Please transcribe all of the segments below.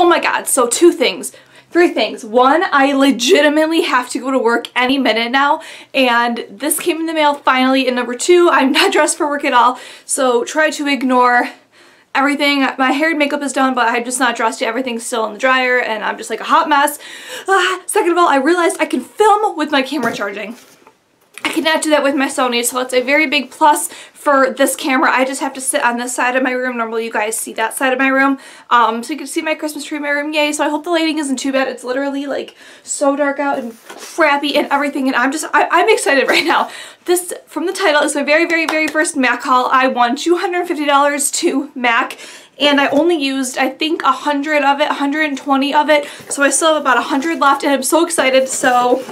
Oh my god, so two things. Three things. One, I legitimately have to go to work any minute now, and this came in the mail finally. And number two, I'm not dressed for work at all, so try to ignore everything. My hair and makeup is done, but I'm just not dressed yet. Everything's still in the dryer, and I'm just like a hot mess. Ah, second of all, I realized I can film with my camera charging. Cannot do that with my Sony, so it's a very big plus for this camera. I just have to sit on this side of my room. Normally you guys see that side of my room. Um, so you can see my Christmas tree in my room. Yay. So I hope the lighting isn't too bad. It's literally like so dark out and crappy and everything. And I'm just, I, am excited right now. This, from the title, is my very, very, very first Mac haul. I won $250 to Mac and I only used I think 100 of it 120 of it so I still have about 100 left and I'm so excited so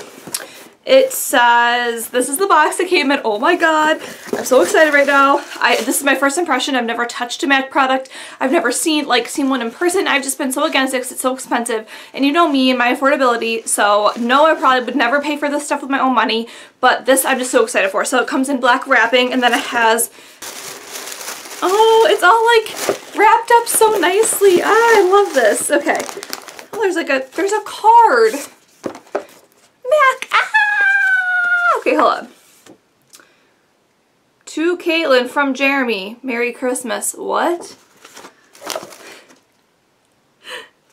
it says, this is the box that came in. Oh my god. I'm so excited right now. I This is my first impression. I've never touched a MAC product. I've never seen like seen one in person. I've just been so against it because it's so expensive. And you know me and my affordability. So no, I probably would never pay for this stuff with my own money. But this I'm just so excited for. So it comes in black wrapping and then it has Oh, it's all like wrapped up so nicely. Ah, I love this. Okay. Oh, there's like a, there's a card. Mac, ah! On. To Caitlin from Jeremy. Merry Christmas. What?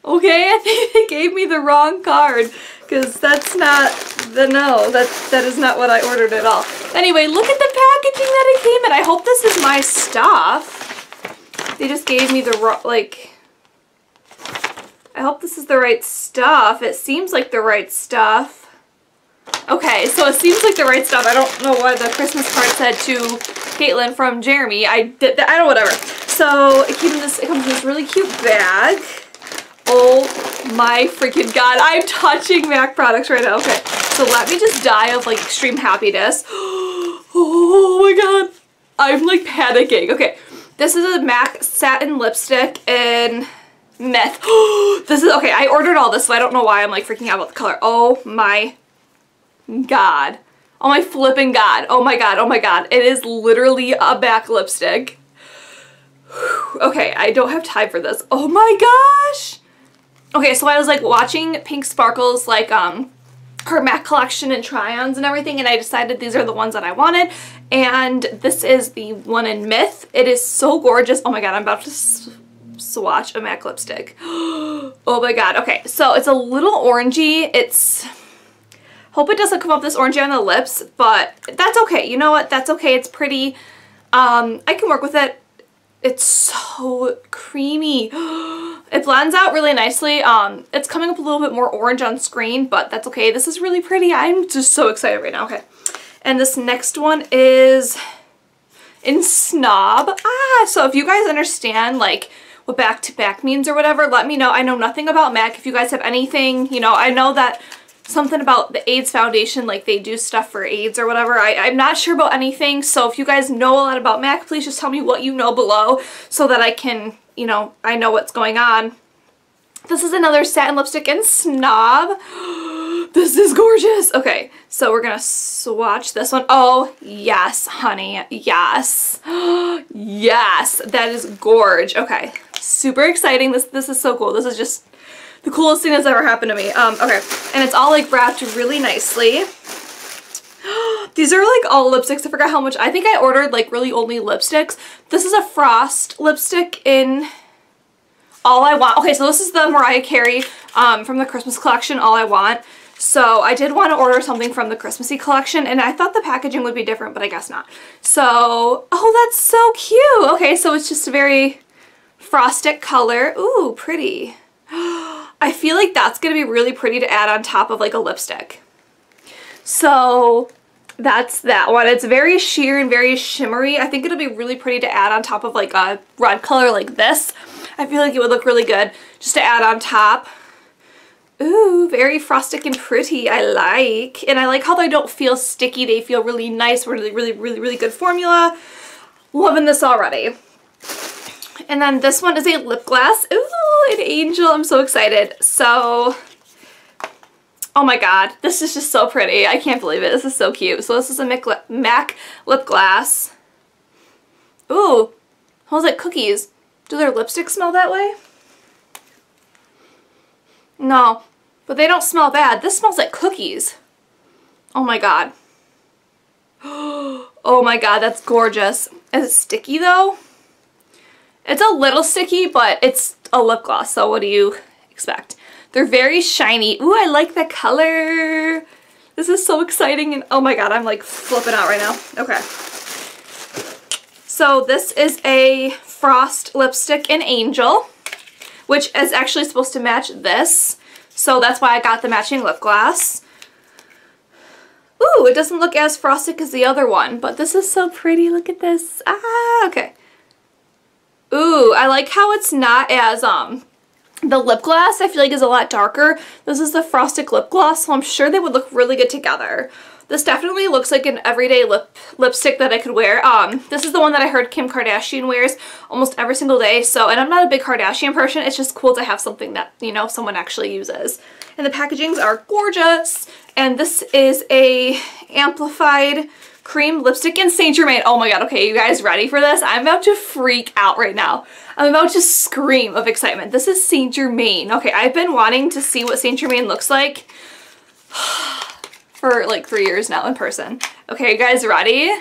Okay, I think they gave me the wrong card because that's not the no. That that is not what I ordered at all. Anyway, look at the packaging that it came in. I hope this is my stuff. They just gave me the wrong like. I hope this is the right stuff. It seems like the right stuff. Okay, so it seems like the right stuff. I don't know why the Christmas card said to Caitlin from Jeremy. I did that. I don't know, whatever. So it came in this, it comes in this really cute bag. Oh my freaking god. I'm touching MAC products right now. Okay, so let me just die of like extreme happiness. Oh my god. I'm like panicking. Okay, this is a MAC satin lipstick in Myth. this is, okay, I ordered all this, so I don't know why I'm like freaking out about the color. Oh my god. Oh my flipping god. Oh my god. Oh my god. It is literally a MAC lipstick. okay, I don't have time for this. Oh my gosh. Okay, so I was like watching Pink Sparkles like um her MAC collection and try-ons and everything and I decided these are the ones that I wanted and this is the one in Myth. It is so gorgeous. Oh my god, I'm about to swatch a MAC lipstick. oh my god. Okay, so it's a little orangey. It's Hope it doesn't come up this orangey on the lips, but that's okay. You know what? That's okay. It's pretty. Um, I can work with it. It's so creamy. It blends out really nicely. Um, it's coming up a little bit more orange on screen, but that's okay. This is really pretty. I'm just so excited right now. Okay. And this next one is in Snob. Ah, so if you guys understand, like, what back-to-back -back means or whatever, let me know. I know nothing about MAC. If you guys have anything, you know, I know that something about the AIDS Foundation, like they do stuff for AIDS or whatever. I, I'm not sure about anything, so if you guys know a lot about MAC, please just tell me what you know below so that I can, you know, I know what's going on. This is another satin lipstick in Snob. this is gorgeous. Okay, so we're gonna swatch this one. Oh, yes, honey, yes. yes, that is gorge. Okay, super exciting. This, this is so cool. This is just the coolest thing that's ever happened to me. Um, okay, and it's all like wrapped really nicely. These are like all lipsticks. I forgot how much. I think I ordered like really only lipsticks. This is a Frost lipstick in All I Want. Okay, so this is the Mariah Carey um, from the Christmas collection, All I Want. So I did want to order something from the Christmassy collection and I thought the packaging would be different, but I guess not. So, oh, that's so cute. Okay, so it's just a very frostic color. Ooh, pretty. I feel like that's going to be really pretty to add on top of like a lipstick. So that's that one. It's very sheer and very shimmery. I think it'll be really pretty to add on top of like a red color like this. I feel like it would look really good just to add on top. Ooh, very frostic and pretty. I like. And I like how they don't feel sticky. They feel really nice. Really, really, really, really good formula. Loving this already. And then this one is a lip gloss. Ooh, an angel. I'm so excited. So, oh my god. This is just so pretty. I can't believe it. This is so cute. So this is a MAC lip gloss. Ooh, smells like cookies. Do their lipsticks smell that way? No, but they don't smell bad. This smells like cookies. Oh my god. Oh my god, that's gorgeous. Is it sticky though? It's a little sticky, but it's a lip gloss, so what do you expect? They're very shiny. Ooh, I like the color. This is so exciting and oh my god, I'm like flipping out right now. Okay. So this is a Frost lipstick in Angel, which is actually supposed to match this. So that's why I got the matching lip gloss. Ooh, it doesn't look as frosted as the other one, but this is so pretty. Look at this. Ah, okay. Ooh, I like how it's not as, um, the lip gloss I feel like is a lot darker. This is the Frosted lip gloss, so I'm sure they would look really good together. This definitely looks like an everyday lip lipstick that I could wear. Um, this is the one that I heard Kim Kardashian wears almost every single day. So, and I'm not a big Kardashian person. It's just cool to have something that, you know, someone actually uses. And the packagings are gorgeous. And this is a amplified cream lipstick in Saint Germain. Oh my god, okay, you guys ready for this? I'm about to freak out right now. I'm about to scream of excitement. This is Saint Germain. Okay, I've been wanting to see what Saint Germain looks like for like three years now in person. Okay, you guys ready?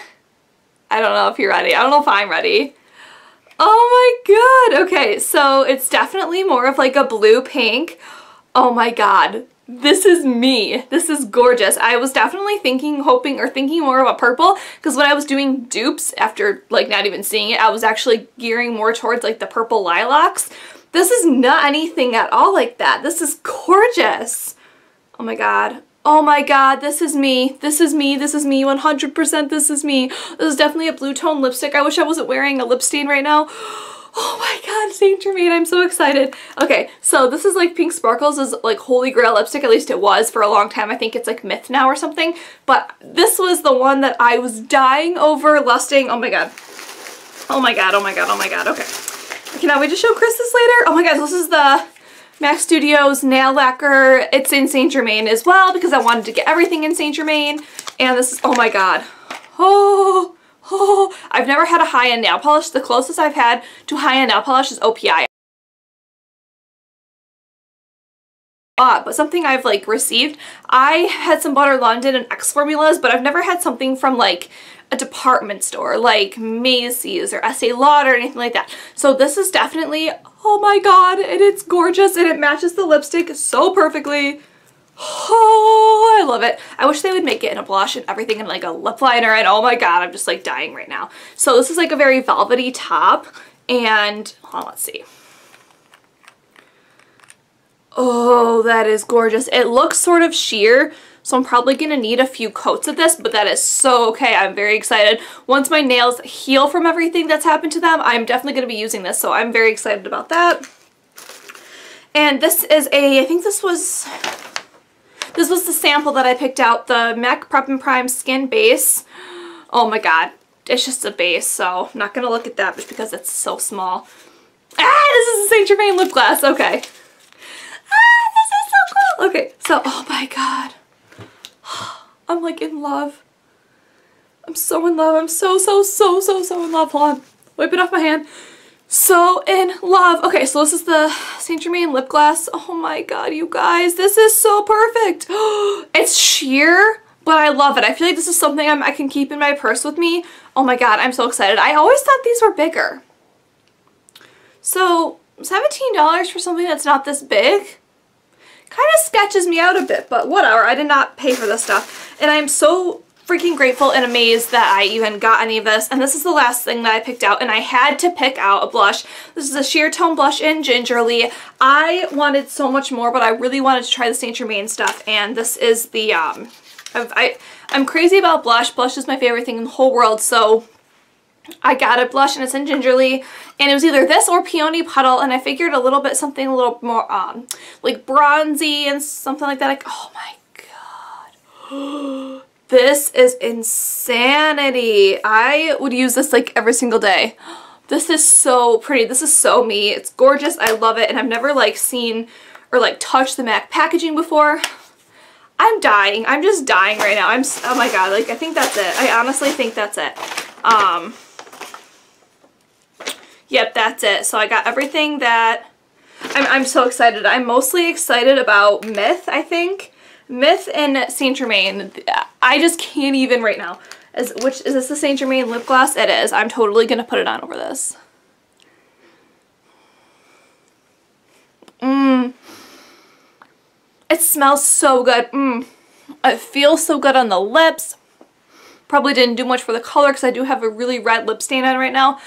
I don't know if you're ready. I don't know if I'm ready. Oh my god! Okay, so it's definitely more of like a blue pink. Oh my god this is me. This is gorgeous. I was definitely thinking, hoping, or thinking more of a purple because when I was doing dupes after like not even seeing it, I was actually gearing more towards like the purple lilacs. This is not anything at all like that. This is gorgeous. Oh my god. Oh my god, this is me. This is me. This is me. 100% this is me. This is definitely a blue tone lipstick. I wish I wasn't wearing a lip stain right now. Oh my god, St. Germain, I'm so excited. Okay, so this is like Pink Sparkles is like holy grail lipstick, at least it was for a long time. I think it's like myth now or something. But this was the one that I was dying over, lusting. Oh my god. Oh my god, oh my god, oh my god, okay. Cannot wait to show Chris this later. Oh my god, this is the MAC Studios nail lacquer. It's in St. Germain as well because I wanted to get everything in St. Germain. And this is, oh my god. Oh, Oh, I've never had a high-end nail polish. The closest I've had to high-end nail polish is OPI. But something I've like received, I had some Butter London and X formulas, but I've never had something from like a department store like Macy's or Estee Lauder or anything like that. So this is definitely, oh my god, and it's gorgeous and it matches the lipstick so perfectly. Oh, I love it. I wish they would make it in a blush and everything in like a lip liner and oh my god, I'm just like dying right now. So this is like a very velvety top and on, let's see. Oh, that is gorgeous. It looks sort of sheer, so I'm probably going to need a few coats of this, but that is so okay. I'm very excited. Once my nails heal from everything that's happened to them, I'm definitely going to be using this, so I'm very excited about that. And this is a, I think this was this was the sample that I picked out, the MAC Prep and Prime Skin Base. Oh my god, it's just a base, so I'm not going to look at that just because it's so small. Ah, this is a St. Germain lip gloss, okay. Ah, this is so cool. Okay, so, oh my god. I'm like in love. I'm so in love. I'm so, so, so, so, so in love. Hold on. Wipe it off my hand so in love. Okay, so this is the St. Germain lip gloss. Oh my god, you guys, this is so perfect. it's sheer, but I love it. I feel like this is something I'm, i can keep in my purse with me. Oh my god, I'm so excited. I always thought these were bigger. So $17 for something that's not this big kind of sketches me out a bit, but whatever. I did not pay for this stuff. And I'm so freaking grateful and amazed that I even got any of this. And this is the last thing that I picked out and I had to pick out a blush. This is a sheer tone blush in Gingerly. I wanted so much more, but I really wanted to try the St. Germain stuff. And this is the, um, I, I'm crazy about blush. Blush is my favorite thing in the whole world. So I got a blush and it's in Gingerly and it was either this or Peony Puddle and I figured a little bit something a little more um like bronzy and something like that like oh my god This is insanity. I would use this like every single day. This is so pretty. This is so me. It's gorgeous. I love it. And I've never like seen or like touched the MAC packaging before. I'm dying. I'm just dying right now. I'm, oh my god, like I think that's it. I honestly think that's it. Um, yep, that's it. So I got everything that I'm, I'm so excited. I'm mostly excited about Myth, I think. Myth and Saint Germain. I just can't even right now. Is, which, is this the Saint Germain lip gloss? It is. I'm totally to put it on over this. Mmm. It smells so good. Mmm. It feels so good on the lips. Probably didn't do much for the color because I do have a really red lip stain on right now.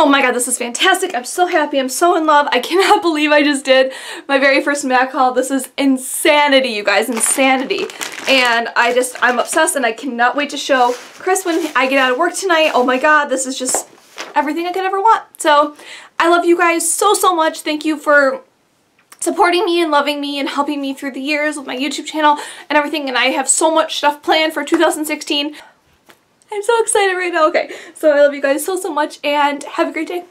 Oh my god, this is fantastic. I'm so happy. I'm so in love. I cannot believe I just did my very first MAC haul. This is insanity, you guys. Insanity. And I just, I'm obsessed and I cannot wait to show Chris when I get out of work tonight. Oh my god, this is just everything I could ever want. So I love you guys so, so much. Thank you for supporting me and loving me and helping me through the years with my YouTube channel and everything. And I have so much stuff planned for 2016. I'm so excited right now. Okay, so I love you guys so, so much and have a great day.